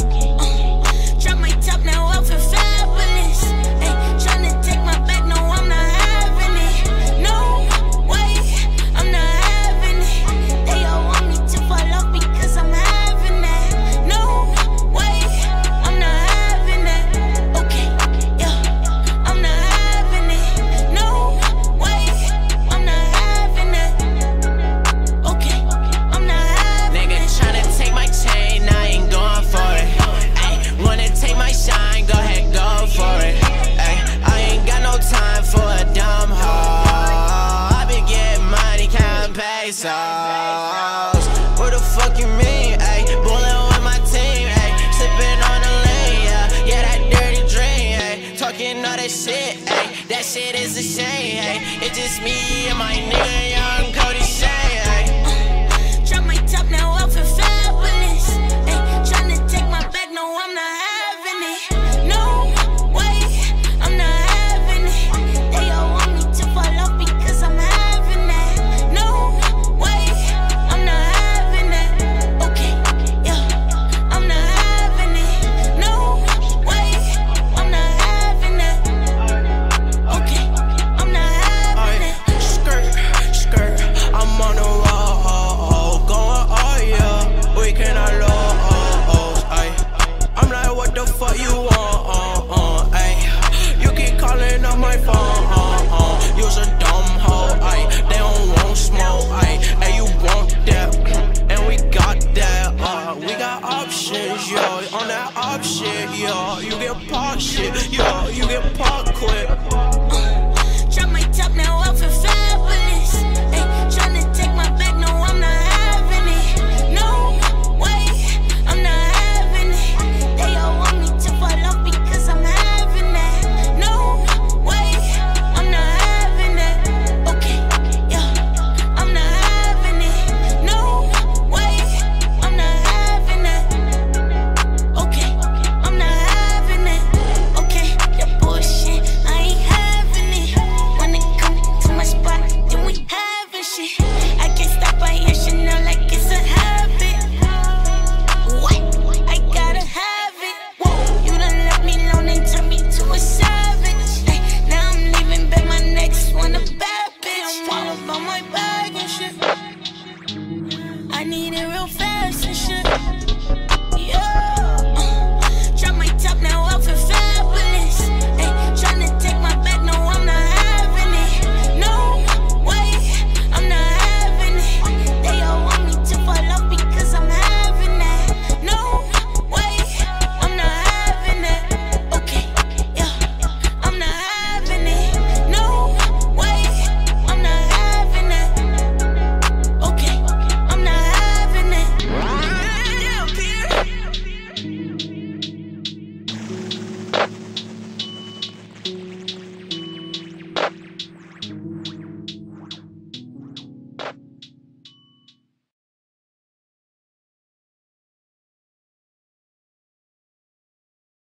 Uh, drop my top now out for talking all that shit. That shit is a shame. It's just me and my nigga, young on that up shit, yo. You get parked shit, yo. You get parked quick.